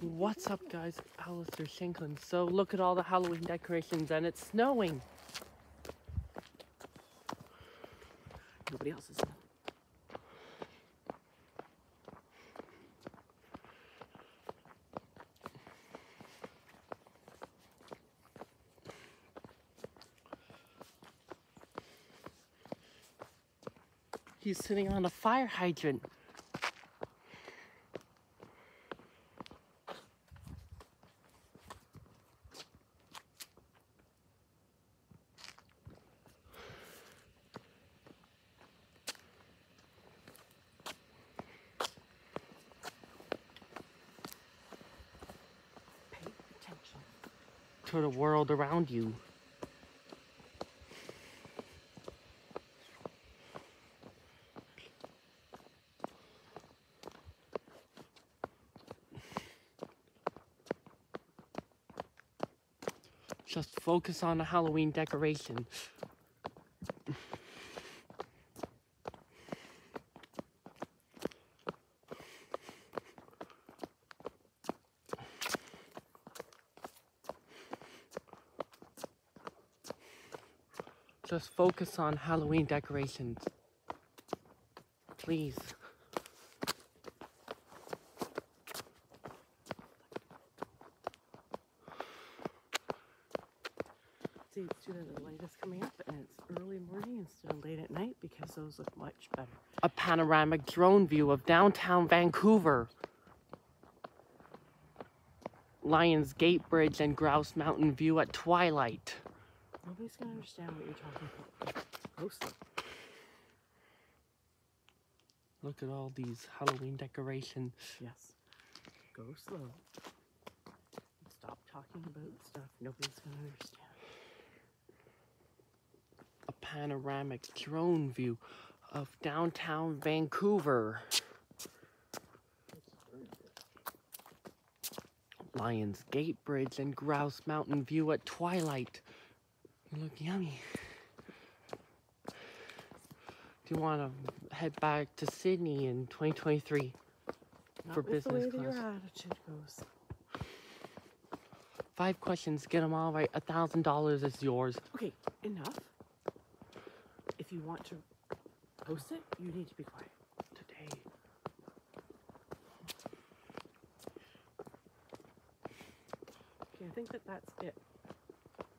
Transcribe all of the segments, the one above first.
What's up, guys? Alastair Shankland. So, look at all the Halloween decorations, and it's snowing. Nobody else is. He's sitting on a fire hydrant. To the world around you. Just focus on the Halloween decoration. Just focus on Halloween decorations. Please. See, it's due to the light is coming up and it's early morning instead of late at night because those look much better. A panoramic drone view of downtown Vancouver. Lions Gate Bridge and Grouse Mountain view at twilight. Nobody's gonna understand what you're talking about. Them. Look at all these Halloween decorations. Yes. Go slow. Stop talking about stuff nobody's gonna understand. A panoramic drone view of downtown Vancouver. Lions Gate Bridge and Grouse Mountain view at twilight. You look yummy. Do you want to head back to Sydney in 2023 Not for with the way business that your class? attitude goes. Five questions, get them all right. A thousand dollars is yours. Okay, enough. If you want to post it, you need to be quiet today. Okay, I think that that's it.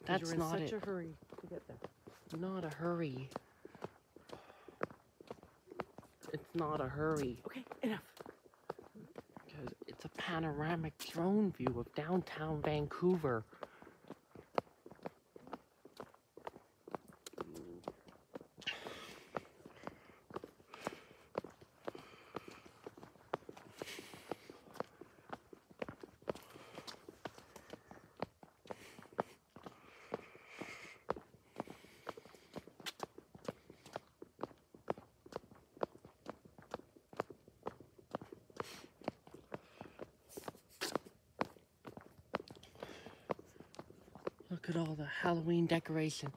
That's you're in not such it. a hurry to get there. Not a hurry. It's not a hurry Okay, enough. because it's a panoramic drone view of downtown Vancouver. Look at all the Halloween decoration.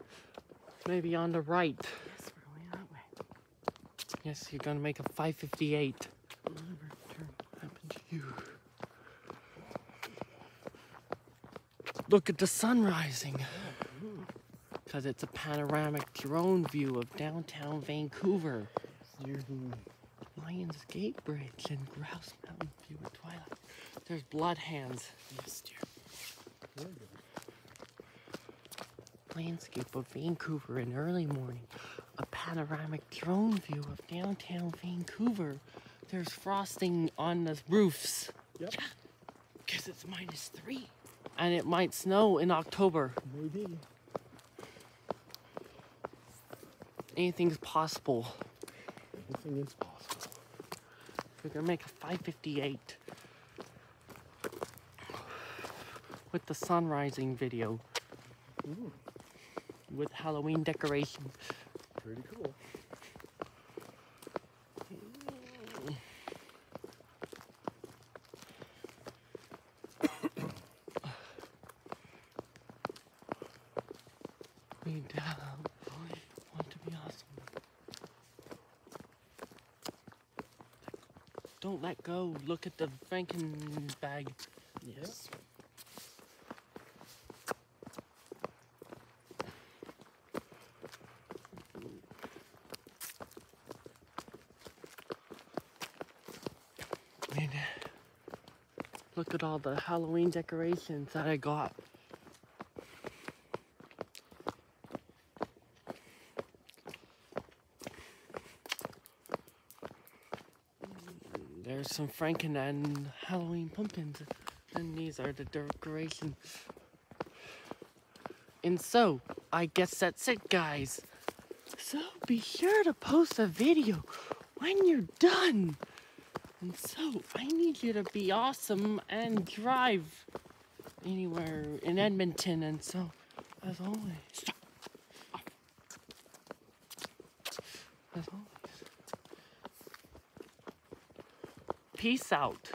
Maybe on the right. Yes, we're going that way. Yes, you're gonna make a 558. Whatever, turn. happened to you? Look at the sun rising. Because it's a panoramic drone view of downtown Vancouver. Lions Gate Bridge and Grouse Mountain view at twilight. There's blood hands. Yes, dear. Landscape of Vancouver in early morning. A panoramic drone view of downtown Vancouver. There's frosting on the roofs. Yep. Because it's minus three. And it might snow in October. Maybe. Anything's possible. Anything is possible. We're gonna make a 558 with the sun rising video Ooh, with Halloween decoration. pretty cool. We down. Want to be awesome. Don't let go. Look at the Franken bag. Yes. Look at all the Halloween decorations that I got. There's some Franken and Halloween pumpkins, and these are the decorations. And so, I guess that's it, guys. So be sure to post a video when you're done. And so, I need you to be awesome and drive anywhere in Edmonton. And so, as always, as always, peace out.